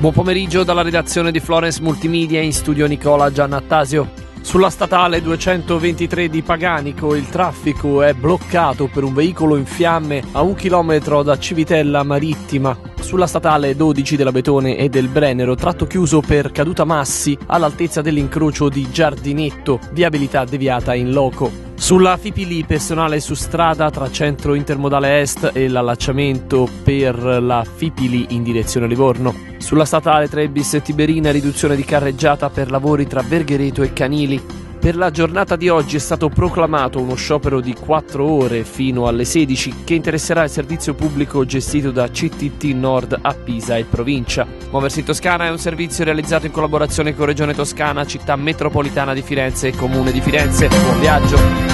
Buon pomeriggio dalla redazione di Florence Multimedia in studio Nicola Giannattasio. Sulla statale 223 di Paganico il traffico è bloccato per un veicolo in fiamme a un chilometro da Civitella Marittima. Sulla statale 12 della Betone e del Brennero, tratto chiuso per caduta massi all'altezza dell'incrocio di Giardinetto, viabilità deviata in loco. Sulla Fipili personale su strada tra centro intermodale est e l'allacciamento per la Fipili in direzione Livorno. Sulla statale Trebis e Tiberina riduzione di carreggiata per lavori tra Verghereto e Canili. Per la giornata di oggi è stato proclamato uno sciopero di 4 ore fino alle 16 che interesserà il servizio pubblico gestito da CTT Nord a Pisa e provincia. Muoversi in Toscana è un servizio realizzato in collaborazione con Regione Toscana, Città Metropolitana di Firenze e Comune di Firenze. Buon viaggio!